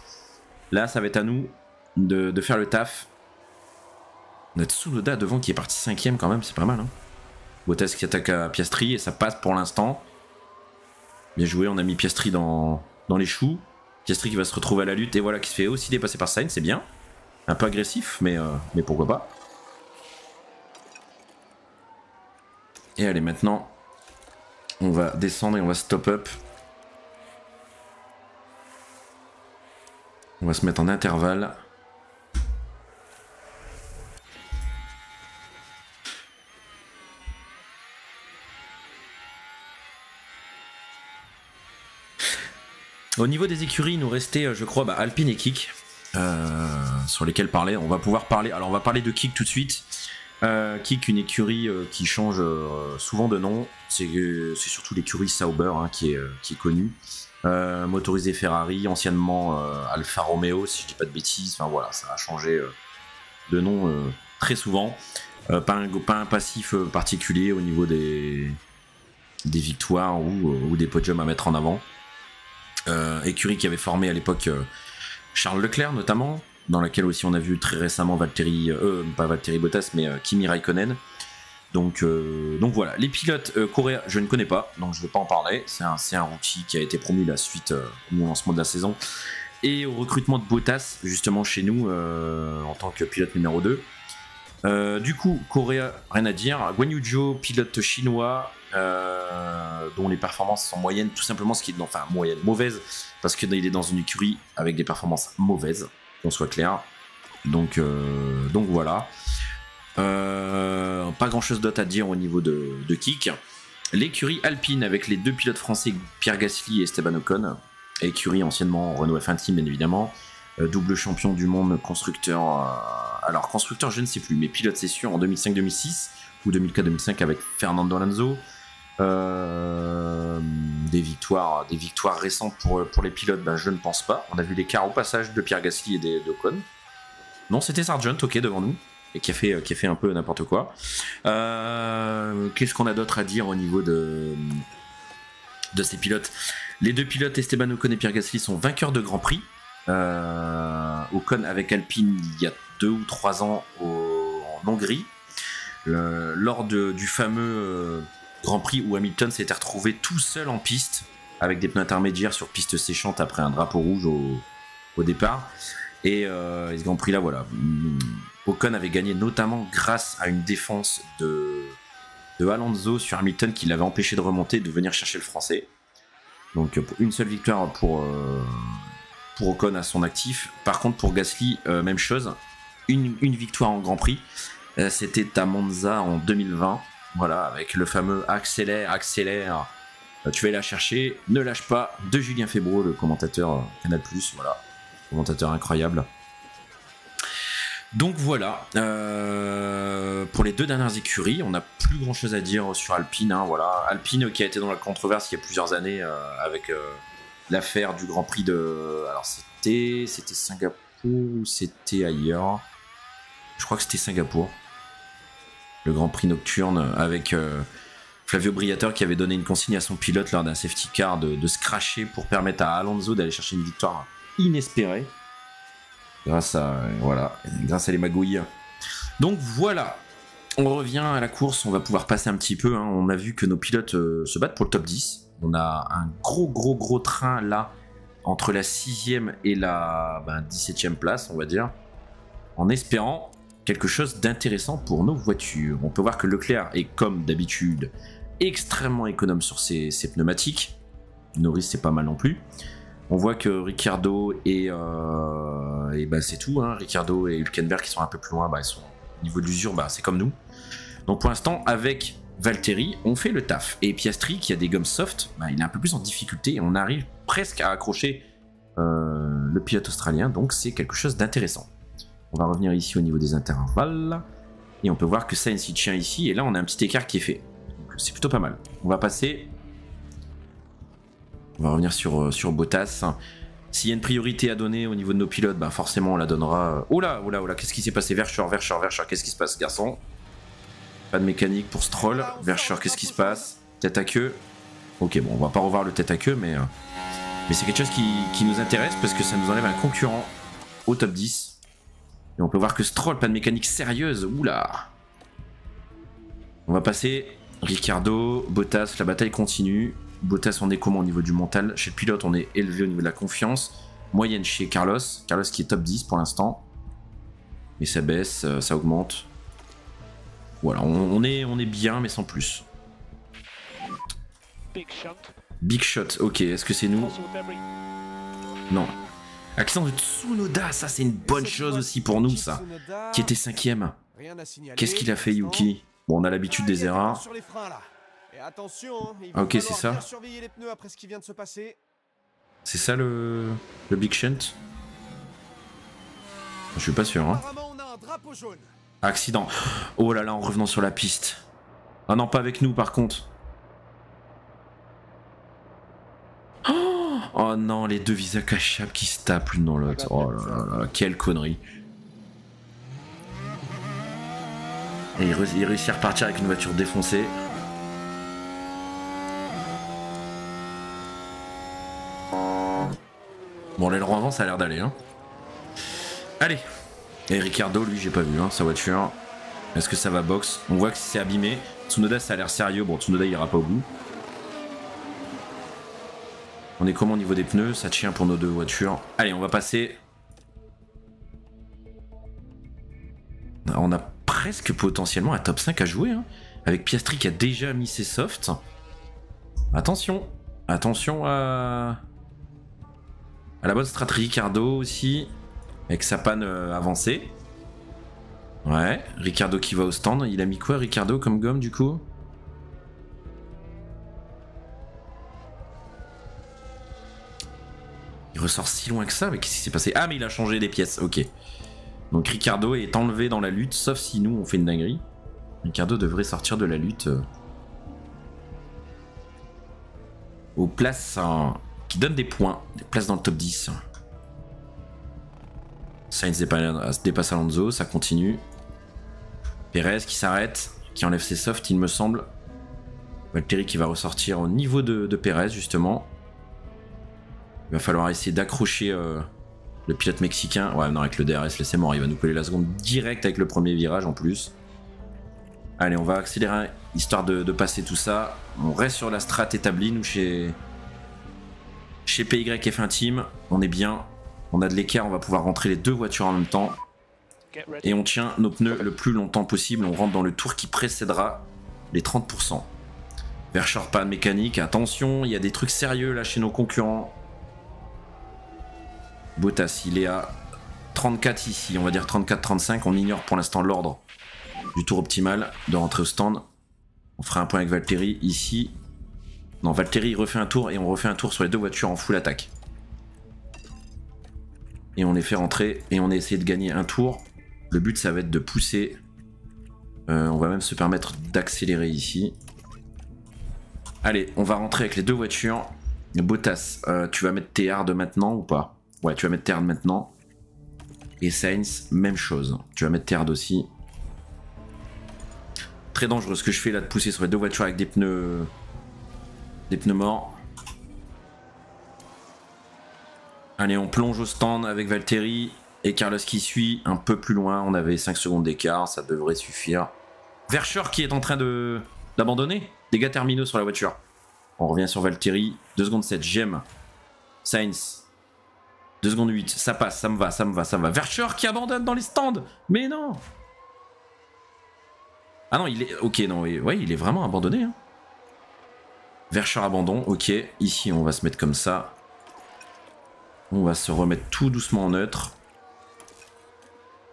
Là, ça va être à nous de, de faire le taf. On a Tsunoda devant qui est parti cinquième quand même, c'est pas mal. Hein. Bottas qui attaque à Piastri et ça passe pour l'instant. Bien joué, on a mis Piastri dans, les choux. Piastri qui va se retrouver à la lutte et voilà qui se fait aussi dépasser par Sainz, c'est bien. Un peu agressif, mais, euh, mais pourquoi pas. Et allez, maintenant, on va descendre et on va stop up. On va se mettre en intervalle. Au niveau des écuries, il nous restait, euh, je crois, bah, Alpine et Kik, euh, sur lesquels parler. On va pouvoir parler. Alors, on va parler de Kik tout de suite. Euh, Kik, une écurie qui change souvent de nom. C'est surtout l'écurie Sauber hein, qui, est, qui connue. Euh, motorisé Ferrari, anciennement Alfa Romeo, si je dis pas de bêtises. Enfin voilà, ça a changé de nom très souvent. Pas, un, pas un passif particulier au niveau des, victoires ou des podiums à mettre en avant. Euh, écurie qui avait formé à l'époque euh, Charles Leclerc notamment, dans laquelle aussi on a vu très récemment Valtteri, euh, pas Valtteri Bottas, mais Kimi Raikkonen. Donc, voilà, les pilotes coréens, je ne connais pas, donc je ne vais pas en parler. C'est un, un qui a été promu la suite au lancement de la saison et au recrutement de Bottas, justement chez nous, en tant que pilote numéro 2. Euh, du coup, Corée, rien à dire. Guan Yu pilote chinois, euh, dont les performances sont moyennes, tout simplement ce qui est, enfin moyenne, mauvaise, parce qu'il est dans une écurie avec des performances mauvaises, qu'on soit clair. Donc, euh, donc voilà. Euh, pas grand chose d'autre à dire au niveau de, de Kik. L'écurie Alpine avec les deux pilotes français Pierre Gasly et Esteban Ocon. Écurie anciennement Renault F1 Team, bien évidemment. Double champion du monde, constructeur. alors, constructeur, je ne sais plus, mais pilote, c'est sûr, en 2005-2006 ou 2004-2005 avec Fernando Alonso. Euh, des victoires, récentes pour, les pilotes, ben, je ne pense pas. On a vu l'écart au passage de Pierre Gasly et des- d'Ocon. Non, c'était Sargent, ok, devant nous, et qui a fait, un peu n'importe quoi. Euh, Qu'est-ce qu'on a d'autre à dire au niveau de, de ces pilotes? Les deux pilotes, Esteban Ocon et Pierre Gasly, sont vainqueurs de Grand Prix. Euh, Ocon avec Alpine il y a deux ou trois ans en Hongrie. Lors de- du fameux Grand Prix où Hamilton s'était retrouvé tout seul en piste avec des pneus intermédiaires sur piste séchante après un drapeau rouge au, départ. Et, euh, et ce Grand Prix là, voilà. Hum, Ocon avait gagné notamment grâce à une défense de, Alonso sur Hamilton qui l'avait empêché de remonter et de venir chercher le français. Donc euh, une seule victoire pour, euh, pour Ocon à son actif. Par contre pour Gasly, même chose. une, victoire en Grand Prix. C'était à Monza en 2020. Voilà, avec le fameux accélère, accélère. Euh, tu vas la chercher, ne lâche pas, de Julien Febro, le commentateur euh, Canal+, voilà, commentateur incroyable. Donc voilà, euh, pour les deux dernières écuries, on n'a plus grand chose à dire sur Alpine. hein, voilà. Alpine qui a été dans la controverse il y a plusieurs années avec l'affaire du Grand Prix de. Alors c'était, c'était Singapour ou c'était ailleurs? Je crois que c'était Singapour. Le Grand Prix nocturne avec euh, Flavio Briatore qui avait donné une consigne à son pilote lors d'un safety car de, se cracher pour permettre à Alonso d'aller chercher une victoire inespérée grâce à voilà grâce à les magouilles donc voilà on revient à la course on va pouvoir passer un petit peu hein. on a vu que nos pilotes euh, se battent pour le top 10 on a un gros gros gros train là entre la 6ème et la ben, 17ème place on va dire en espérant quelque chose d'intéressant pour nos voitures on peut voir que Leclerc est comme d'habitude extrêmement économe sur ses, pneumatiques Norris c'est pas mal non plus on voit que Ricciardo et, euh, et bah, c'est tout. Hein. Et Hülkenberg qui sont un peu plus loin, bah, ils sont au niveau de l'usure, bah, c'est comme nous. Donc pour l'instant, avec Valtteri, on fait le taf. Et Piastri, qui a des gommes soft, bah, il est un peu plus en difficulté et on arrive presque à accrocher euh, le pilote australien. Donc c'est quelque chose d'intéressant. On va revenir ici au niveau des intervalles. Et on peut voir que Sainz il tient ici. Et là, on a un petit écart qui est fait. C'est plutôt pas mal. On va passer on va revenir sur, euh, sur Bottas. S'il y a une priorité à donner au niveau de nos pilotes, bah forcément on la donnera. Oh là, oh là, oh qu'est-ce qui s'est passé? Verscher, Verscher, Verscher, qu'est-ce qui se passe, garçon? Pas de mécanique pour Stroll. Verscher, qu'est-ce qui se passe? Tête à queue. Ok, bon, on va pas revoir le tête à queue, mais, euh, mais c'est quelque chose qui, qui nous intéresse parce que ça nous enlève un concurrent au top 10. Et on peut voir que Stroll, pas de mécanique sérieuse. Oula On va passer Ricardo, Bottas, la bataille continue. Bottas, on est comment au niveau du mental Chez le pilote, on est élevé au niveau de la confiance. Moyenne chez Carlos. Carlos qui est top 10 pour l'instant. Mais ça baisse, euh, ça augmente. Voilà, on, on est, on est bien, mais sans plus. Big shot. Big shot, ok, est-ce que c'est nous? Non. Accident de Tsunoda, ça c'est une bonne chose aussi pour nous, ça. Qui était cinquième. Qu'est-ce qu'il a fait, Yuki? Bon, on a l'habitude des erreurs. Hein, Ah, ok, c'est ça. C'est ça le, le Big Shunt? Je suis pas sûr, hein. Accident. Oh là là, en revenant sur la piste. Ah non, pas avec nous par contre. Oh, oh non, les deux visas cachables qui se tapent l'une dans l'autre. Oh là là là, quelle connerie. Et il, réussit à repartir avec une voiture défoncée. Bon, l'aileron avant, ça a l'air d'aller. Hein. Allez, et Ricardo, lui, j'ai pas vu hein, sa voiture. Est-ce que ça va box? On voit que c'est abîmé. Tsunoda, ça a l'air sérieux. Bon, Tsunoda, il ira pas au bout. On est comment au niveau des pneus? Ça tient pour nos deux voitures. Allez, on va passer. On a presque potentiellement un top 5 à jouer. hein, avec Piastri qui a déjà mis ses softs. Attention. Attention à. À la bonne strat Ricardo aussi. Avec sa panne euh, avancée. Ouais, Ricardo qui va au stand. Il a mis quoi, Ricardo, comme gomme du coup? Il ressort si loin que ça, mais qu'est-ce qui s'est passé Ah, mais il a changé les pièces, ok. Donc Ricardo est enlevé dans la lutte, sauf si nous on fait une dinguerie. Ricardo devrait sortir de la lutte. euh, aux places euh, qui donnent des points, des places dans le top 10. Sainz dépa- dépasse Alonso, ça continue. Perez qui s'arrête, qui enlève ses softs, il me semble. Valtteri qui va ressortir au niveau de, de Perez, justement. Il va falloir essayer d'accrocher euh, le pilote mexicain. Ouais, non, avec le DRS, laissez mort, il va nous coller la seconde direct avec le premier virage en plus. Allez, on va accélérer histoire de, de passer tout ça. On reste sur la strat établie, nous, chez, chez PYF1 Team. On est bien. On a de l'écart, on va pouvoir rentrer les deux voitures en même temps. Et on tient nos pneus le plus longtemps possible. On rentre dans le tour qui précédera les 30%. Verschort pas de mécanique. Attention, il y a des trucs sérieux là chez nos concurrents. Bottas, il est à 34 ici, on va dire 34-35. On ignore pour l'instant l'ordre du tour optimal de rentrer au stand. On fera un point avec Valtteri ici. Non, Valtteri refait un tour et on refait un tour sur les deux voitures en full attaque. Et on les fait rentrer et on a essayé de gagner un tour. Le but ça va être de pousser. Euh, on va même se permettre d'accélérer ici. Allez, on va rentrer avec les deux voitures. Bottas, euh, tu vas mettre tes hard maintenant ou pas? Ouais, tu vas mettre tes hard maintenant. Et Sainz, même chose. Tu vas mettre tes hard aussi. Très dangereux ce que je fais là de pousser sur les deux voitures avec des pneus. Des pneus morts. Allez, on plonge au stand avec Valtteri et Carlos qui suit un peu plus loin. On avait 5 secondes d'écart, ça devrait suffire. Verscher qui est en train de d'abandonner. Dégâts terminaux sur la voiture. On revient sur Valtteri. 2 secondes 7, j'aime. Sainz. 2 secondes 8, ça passe, ça me va, ça me va, ça me va. Verscher qui abandonne dans les stands. Mais non Ah non, il est... Ok, non, ouais, il est vraiment abandonné. Hein. Abandon, ok. Ici, on va se mettre comme ça. On va se remettre tout doucement en neutre.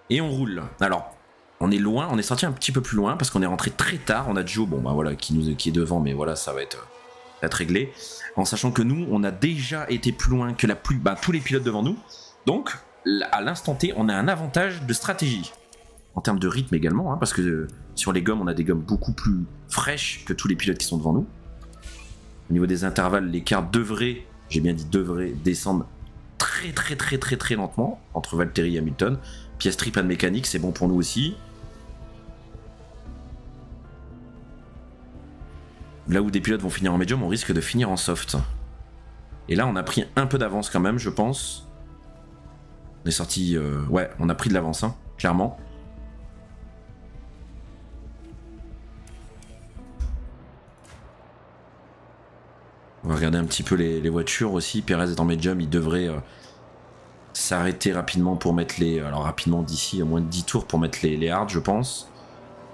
Et on roule. Alors, on est loin, on est sorti un petit peu plus loin parce qu'on est rentré très tard. On a Joe, bon bah voilà, qui, nous, qui est devant, mais voilà, ça va être, être réglé. En sachant que nous, on a déjà été plus loin que la plus, bah, tous les pilotes devant nous. Donc, à l'instant T, on a un avantage de stratégie. En termes de rythme également, hein, parce que euh, sur les gommes, on a des gommes beaucoup plus fraîches que tous les pilotes qui sont devant nous. Au niveau des intervalles, l'écart devrait, j'ai bien dit devrait, descendre très très très très très lentement entre Valtteri et Hamilton. Piastri, pas de mécanique, c'est bon pour nous aussi. Là où des pilotes vont finir en médium, on risque de finir en soft. Et là, on a pris un peu d'avance quand même, je pense. On est sorti... Euh, ouais, on a pris de l'avance, hein, clairement. On va regarder un petit peu les, voitures aussi. Perez est en médium, il devrait euh, s'arrêter rapidement pour mettre les... Alors rapidement d'ici, à moins de 10 tours pour mettre les, les hards, je pense.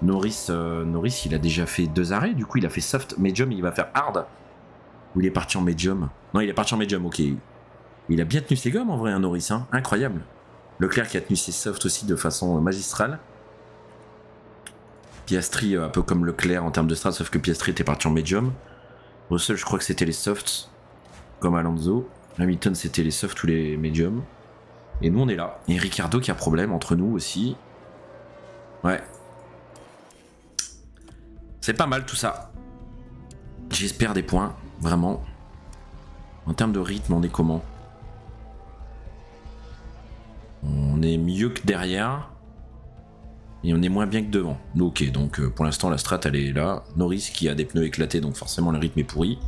Norris, euh, Norris, il a déjà fait deux arrêts, du coup il a fait soft, medium, il va faire hard. Ou il est parti en medium Non, il est parti en medium, ok. Il a bien tenu ses gommes en vrai, hein, Norris, hein incroyable. Leclerc qui a tenu ses soft aussi de façon magistrale. Piastri, euh, un peu comme Leclerc en termes de strat, sauf que Piastri était parti en medium. Russell, je crois que c'était les softs, comme Alonso. Hamilton, c'était les softs ou les mediums. Et nous, on est là. Et Ricardo qui a problème entre nous aussi. Ouais, c'est pas mal tout ça. J'espère des points, vraiment. En termes de rythme, on est comment On est mieux que derrière. Et on est moins bien que devant. Ok, donc euh, pour l'instant la strat elle est là. Norris qui a des pneus éclatés, donc forcément le rythme est pourri.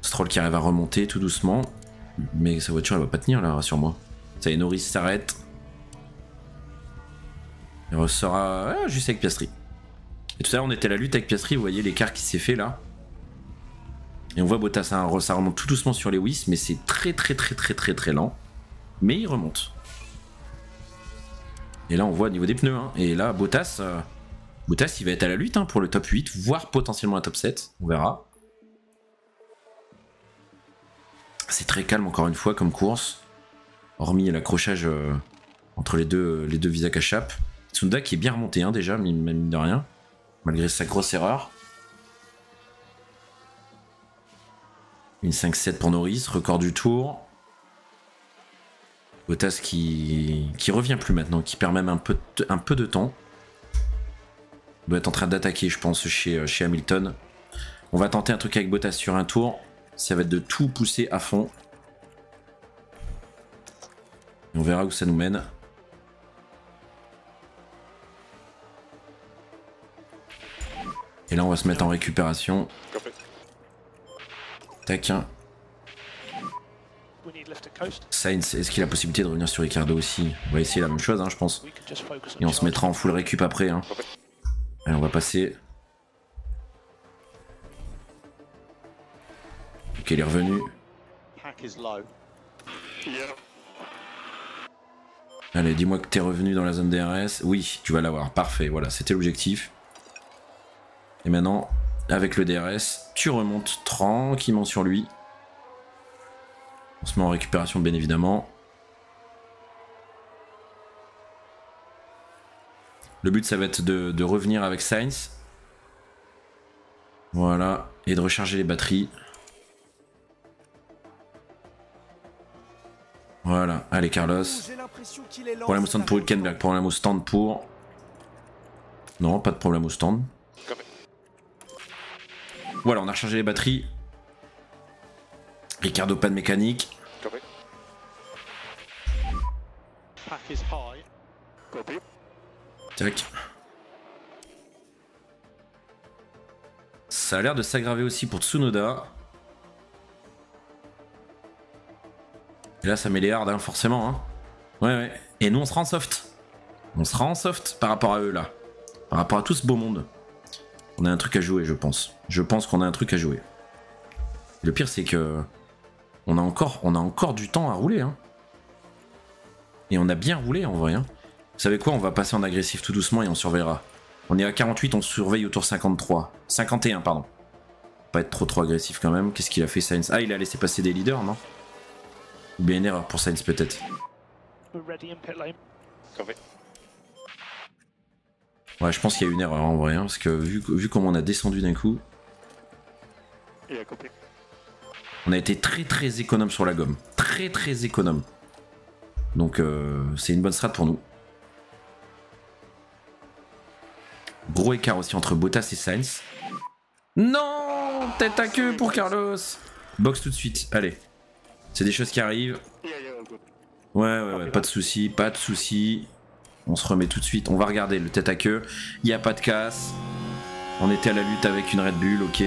Stroll qui arrive à remonter tout doucement. Mais sa voiture elle va pas tenir là, rassure-moi. Ça y est, Norris s'arrête. Il ressort juste avec Piastri. Et tout à l'heure, on était à la lutte avec Piastri, vous voyez l'écart qui s'est fait là. Et on voit Bottas, ça remonte tout doucement sur les Lewis, mais c'est très très très très très très lent. Mais il remonte. Et là, on voit au niveau des pneus. Hein. Et là, Bottas, euh, Bottas, il va être à la lutte hein, pour le top 8, voire potentiellement un top 7. On verra. C'est très calme encore une fois comme course. Hormis l'accrochage euh, entre les deux, les deux à chape. Tsunda qui est bien remonté hein, déjà, mine de rien, malgré sa grosse erreur. Une 5-7 pour Norris, record du tour. Bottas qui, qui revient plus maintenant, qui perd même un peu, de, temps. Il doit être en train d'attaquer, je pense, chez, chez Hamilton. On va tenter un truc avec Bottas sur un tour. Ça va être de tout pousser à fond. on verra où ça nous mène. Et là, on va se mettre en récupération. Tac. Sainz, est-ce qu'il a la possibilité de revenir sur Ricardo aussi On va essayer la même chose, hein, je pense. Et on se mettra en full récup après. Hein. Allez, on va passer. Ok, il est revenu. Allez, dis-moi que t'es revenu dans la zone DRS. Oui, tu vas l'avoir. Parfait, voilà, c'était l'objectif. Et maintenant, avec le DRS, tu remontes tranquillement sur lui. On se met en récupération bien évidemment. Le but ça va être de, revenir avec Sainz. Voilà, et de recharger les batteries. Voilà, allez Carlos. Problème au stand pour. Hülkenberg, problème au stand pour... Non, pas de problème au stand. Voilà, on a rechargé les batteries. Ricardo, pas de mécanique. Copy. Pack is high. Copy. Tac. Ça a l'air de s'aggraver aussi pour Tsunoda. Et là, ça met les hards, hein, forcément. Hein. Ouais, ouais. Et nous, on sera en soft. On sera en soft par rapport à eux, là. Par rapport à tout ce beau monde. On a un truc à jouer, je pense. Je pense qu'on a un truc à jouer. Le pire, c'est que... On a, encore, on a encore du temps à rouler. Hein. Et on a bien roulé, en vrai. Hein. Vous savez quoi On va passer en agressif tout doucement et on surveillera. On est à 48, on surveille au tour 53. 51, pardon. Pas être trop trop agressif quand même. Qu'est-ce qu'il a fait Sainz? Ah, il a laissé passer des leaders, non? Ou bien une erreur pour Sainz peut-être. Ouais, je pense qu'il y a une erreur en vrai, hein, parce que vu, vu comment on a descendu d'un coup, on a été très très économe sur la gomme. Très très économe. Donc euh, c'est une bonne strat pour nous. Gros écart aussi entre Bottas et Sainz. Non Tête à queue pour Carlos Box tout de suite, allez. C'est des choses qui arrivent. Ouais, ouais, ouais, pas de soucis, pas de soucis. On se remet tout de suite. On va regarder le tête à queue. Il n'y a pas de casse. On était à la lutte avec une Red Bull, ok.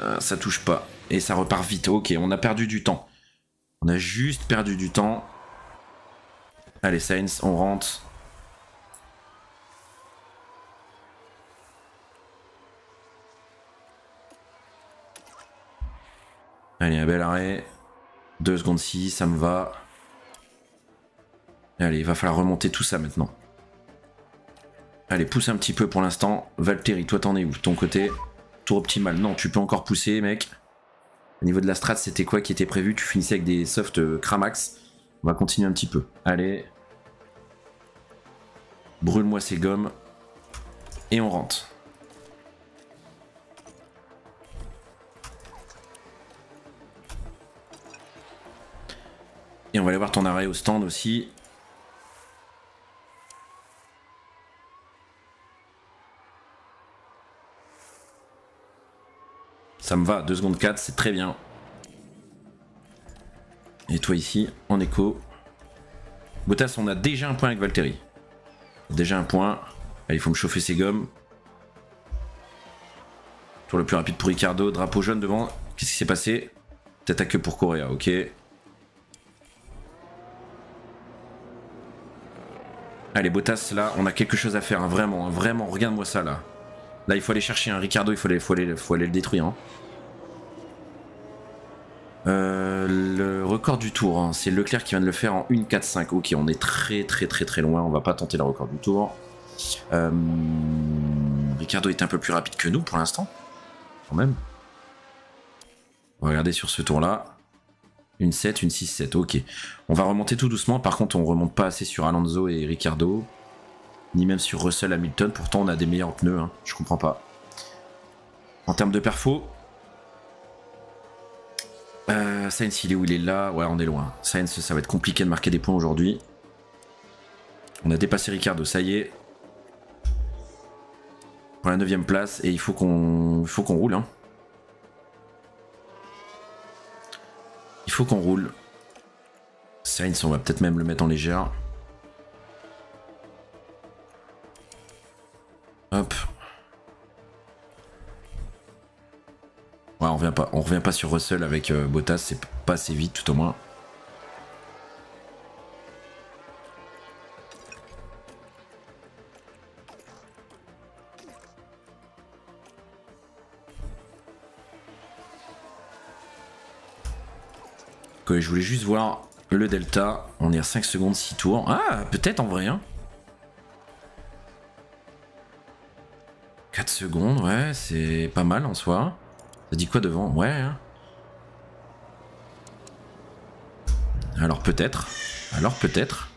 Euh, ça touche pas. Et ça repart vite. Ok, on a perdu du temps. On a juste perdu du temps. Allez, Sainz, on rentre. Allez, un bel arrêt. 2 secondes 6, ça me va. Allez, il va falloir remonter tout ça maintenant. Allez, pousse un petit peu pour l'instant. Valtteri, toi t'en es où Ton côté? Tour optimal. Non, tu peux encore pousser, mec. Au niveau de la strat, c'était quoi qui était prévu? Tu finissais avec des softs euh, Cramax. On va continuer un petit peu. Allez. Brûle-moi ces gommes. Et on rentre. Et on va aller voir ton arrêt au stand aussi. Ça me va, 2 secondes 4, c'est très bien. Et toi ici, en écho. Bottas, on a déjà un point avec Valtteri. Déjà un point. Allez, il faut me chauffer ses gommes. Tour le plus rapide pour Ricardo. Drapeau jaune devant. Qu'est-ce qui s'est passé? Tête à queue pour Correa, ok. Allez, Bottas, là, on a quelque chose à faire, hein, vraiment, hein, vraiment, regarde-moi ça, là. Là, il faut aller chercher un Ricardo, il faut aller, le détruire. hein. Euh, le record du tour, hein, c'est Leclerc qui vient de le faire en 1.4.5. Ok, on est très très très très loin, on va pas tenter le record du tour. Euh, Ricardo est un peu plus rapide que nous pour l'instant, quand même. On regarder sur ce tour-là. Une 7, une 6-7, ok. On va remonter tout doucement, par contre on remonte pas assez sur Alonso et Ricardo, ni même sur Russell Hamilton, pourtant on a des meilleurs pneus, hein. je comprends pas. En termes de perfo, euh, Sainz il est où? Il est là, ouais on est loin. Sainz ça va être compliqué de marquer des points aujourd'hui. On a dépassé Ricardo, ça y est. Pour la 9ème place, et il faut qu'on il faut qu'on roule. Hein. Il faut qu'on roule. Sainz, on va peut-être même le mettre en légère. Hop. Ouais, on revient pas, on revient pas sur Russell avec euh, Bottas, c'est pas assez vite tout au moins. Je voulais juste voir le delta. On est à 5 secondes, 6 tours. Ah, peut-être en vrai. Hein. 4 secondes, ouais, c'est pas mal en soi. Ça dit quoi devant? Ouais. Hein. Alors peut-être. Alors peut-être.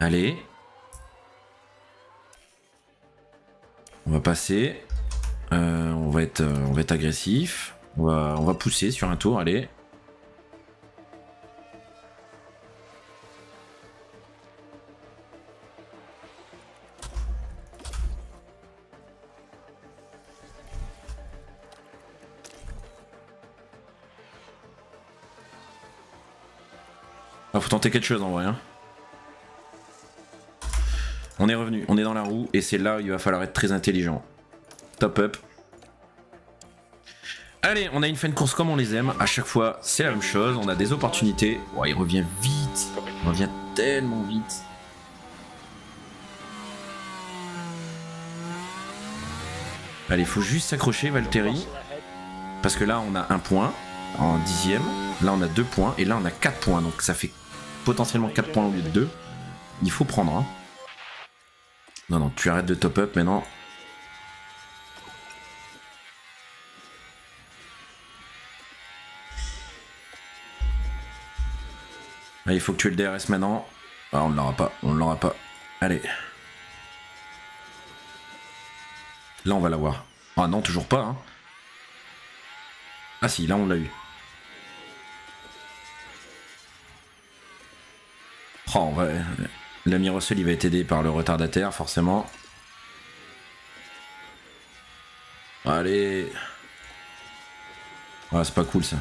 Allez. On va passer. Euh, on, va être, on va être agressif. On va, on va pousser sur un tour, allez. Tenter quelque chose en vrai. Hein. On est revenu, on est dans la roue et c'est là où il va falloir être très intelligent. Top up. Allez, on a une fin de course comme on les aime. À chaque fois, c'est la même chose. On a des opportunités. il revient vite. Il revient tellement vite. Allez, faut juste s'accrocher, Valtteri. Parce que là, on a un point en dixième. Là, on a deux points. Et là, on a quatre points. Donc, ça fait potentiellement 4 points au lieu de 2. Il faut prendre. Hein. Non, non, tu arrêtes de top up maintenant. Ah, il faut que tu aies le DRS maintenant. Ah, on ne l'aura pas, on ne l'aura pas. Allez. Là, on va l'avoir. Ah non, toujours pas. Hein. Ah si, là, on l'a eu. Oh, ouais. L'ami Russell, il va être aidé par le retardataire, forcément. Allez. Ah, c'est pas cool ça.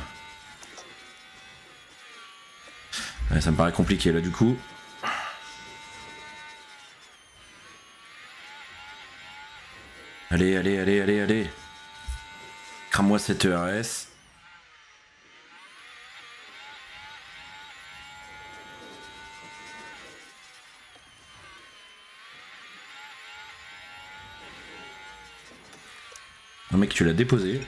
ça me paraît compliqué là du coup. Allez, allez, allez, allez, allez. Crame-moi cette ERS. Mec, tu l'as déposé.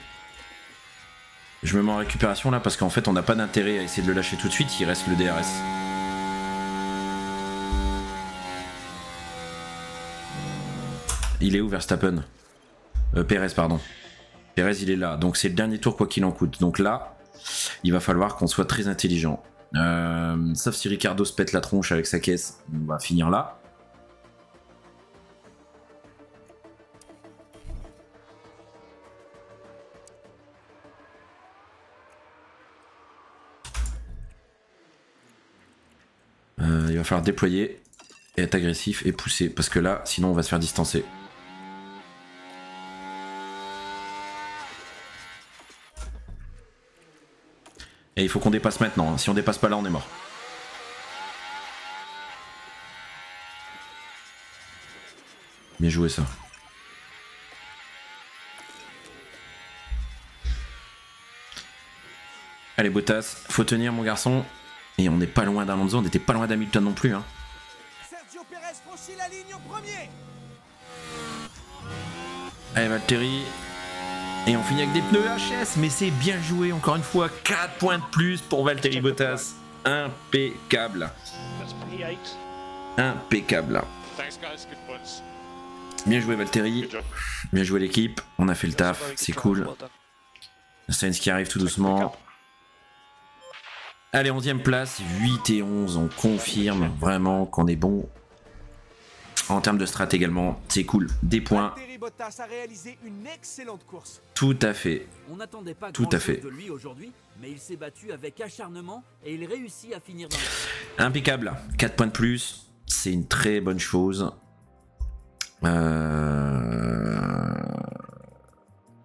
Je me mets en récupération là parce qu'en fait on n'a pas d'intérêt à essayer de le lâcher tout de suite, il reste le DRS. Il est où Verstappen? Euh, Perez pardon. Perez il est là, donc c'est le dernier tour quoi qu'il en coûte. Donc là, il va falloir qu'on soit très intelligent. Euh, sauf si Ricardo se pète la tronche avec sa caisse, on va finir là. Falloir déployer et être agressif et pousser parce que là sinon on va se faire distancer. Et il faut qu'on dépasse maintenant, hein. si on dépasse pas là on est mort. Bien joué ça. Allez Bottas, faut tenir mon garçon. Et on n'est pas loin d'Alonso, on n'était pas loin d'Hamilton non plus. Hein. Sergio Perez franchit la ligne au premier. Allez Valtteri. Et on finit avec des pneus HS, mais c'est bien joué encore une fois. 4 points de plus pour Valtteri Bottas. Impeccable. Impeccable. Bien joué Valtteri. Bien joué l'équipe. On a fait le taf, c'est cool. Sainz qui arrive tout doucement. Allez, 11ème place, 8 et 11, on confirme vraiment qu'on est bon. En termes de strat également, c'est cool. Des points. Tout à fait. On n'attendait pas Tout à fait. de lui aujourd'hui, mais il s'est battu avec acharnement et il réussit à finir dans Impeccable. 4 points de plus, c'est une très bonne chose. Euh...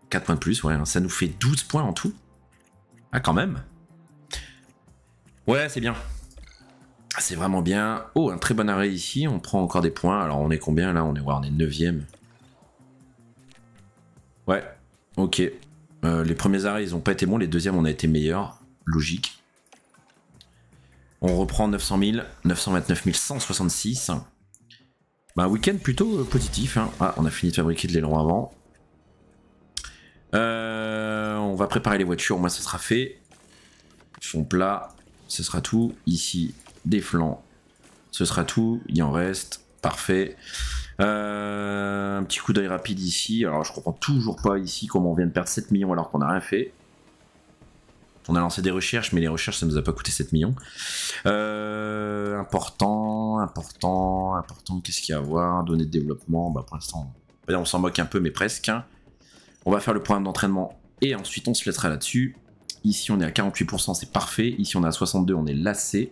4 points de plus, ouais, ça nous fait 12 points en tout. Ah, quand même. Ouais, c'est bien. C'est vraiment bien. Oh, un très bon arrêt ici. On prend encore des points. Alors, on est combien là? On est, ouais, on est 9ème. Ouais, ok. Euh, les premiers arrêts, ils ont pas été bons. Les deuxièmes, on a été meilleurs. Logique. On reprend 900 000. 929 166. Bah, un week-end plutôt euh, positif. Hein. Ah, on a fini de fabriquer de l'aileron avant. Euh, on va préparer les voitures. Moi, ça sera fait. Fond plat ce sera tout. Ici, des flancs, ce sera tout. Il en reste, parfait. Euh, un petit coup d'œil rapide ici. Alors, je comprends toujours pas ici comment on vient de perdre 7 millions alors qu'on n'a rien fait. On a lancé des recherches, mais les recherches, ça nous a pas coûté 7 millions. Euh, important, important, important. Qu'est-ce qu'il y a à voir? Données de développement. Bah, pour l'instant, on s'en moque un peu, mais presque. On va faire le programme d'entraînement et ensuite on se laissera là-dessus. Ici, on est à 48%, c'est parfait. Ici, on est à 62%, on est lassé.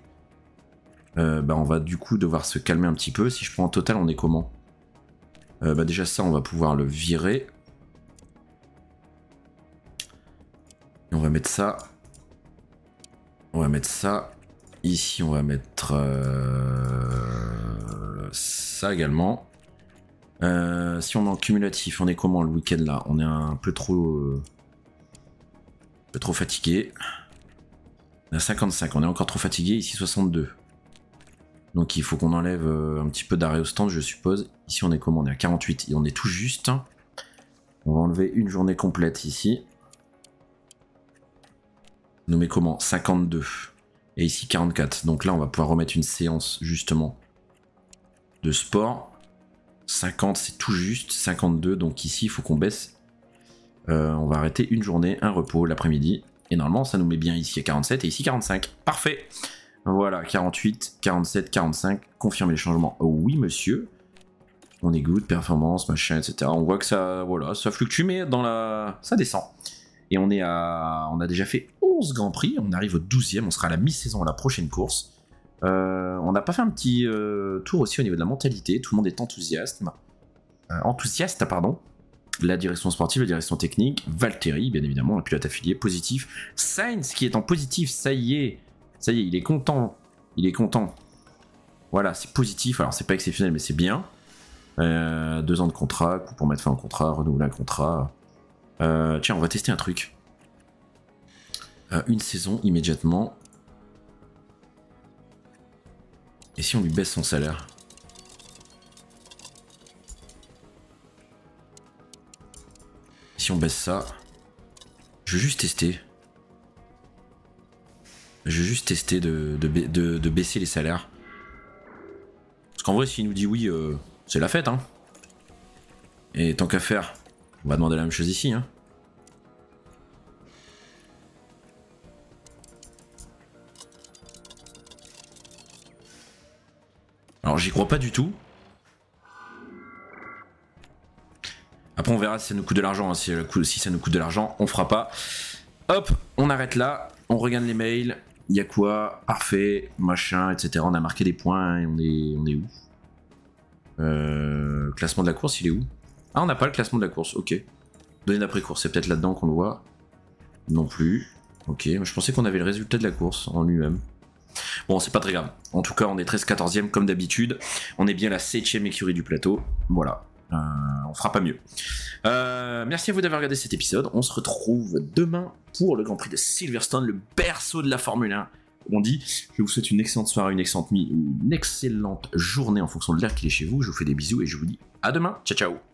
Euh, bah, on va du coup devoir se calmer un petit peu. Si je prends en total, on est comment? Euh, bah, Déjà, ça, on va pouvoir le virer. on va mettre ça. On va mettre ça. Ici, on va mettre euh, ça également. Si on est en cumulatif, on est comment le week-end là? On est un peu trop, trop fatigué. On à 55, on est encore trop fatigué. Ici 62. Donc il faut qu'on enlève euh, un petit peu d'arrêt au stand, je suppose. Ici on est comment? On est à 48 et on est tout juste. On va enlever une journée complète ici nous met comment? 52. Et ici 44. Donc là, on va pouvoir remettre une séance justement de sport. 50, c'est tout juste. 52, donc ici, il faut qu'on baisse. Euh, on va arrêter une journée, un repos l'après-midi. Et normalement, ça nous met bien ici à 47 et ici 45. Parfait. Voilà, 48, 47, 45. Confirmer les changements. Oui, monsieur. On est good, performance, machin, etc. On voit que ça, voilà, ça fluctue, mais dans la, ça descend. Et on est à, on a déjà fait 11 Grands Prix, on arrive au 12e, on sera à la mi-saison à la prochaine course. Euh, on n'a pas fait un petit euh, tour aussi au niveau de la mentalité, tout le monde est enthousiaste. Enthousiaste, pardon. La direction sportive, la direction technique, Valtteri, bien évidemment, un pilote affilié positif. Sainz qui est en positif, ça y est, ça y est, il est content, il est content. Voilà, c'est positif, alors c'est pas exceptionnel, mais c'est bien. deux ans de contrat, pour mettre fin au contrat, renouveler un contrat. Euh, tiens, on va tester un truc. Euh, une saison immédiatement. Et si on lui baisse son salaire? Si on baisse ça, je veux juste tester. Je veux juste tester de, de, baisser les salaires. Parce qu'en vrai, s'il nous dit oui, euh, c'est la fête, hein. Et tant qu'à faire, on va demander la même chose ici. Hein. Alors j'y crois pas du tout. Après on verra si ça nous coûte de l'argent. Hein. Si, ça nous coûte de l'argent, on fera pas. Hop, on arrête là. On regarde les mails. Il y a quoi Parfait, machin, etc. On a marqué des points. Et on est, on où euh, Classement de la course, il est où ah, on n'a pas le classement de la course, ok. Données d'après-course, c'est peut-être là-dedans qu'on le voit. Non plus. Ok, je pensais qu'on avait le résultat de la course en lui-même. Bon, c'est pas très grave. En tout cas, on est 13-14e comme d'habitude. On est bien la 7ème écurie du plateau. Voilà. Euh, on fera pas mieux. Euh, merci à vous d'avoir regardé cet épisode. On se retrouve demain pour le Grand Prix de Silverstone, le berceau de la Formule 1. On dit, je vous souhaite une excellente soirée, une excellente nuit, une excellente journée en fonction de l'air qu'il est chez vous. Je vous fais des bisous et je vous dis à demain. Ciao ciao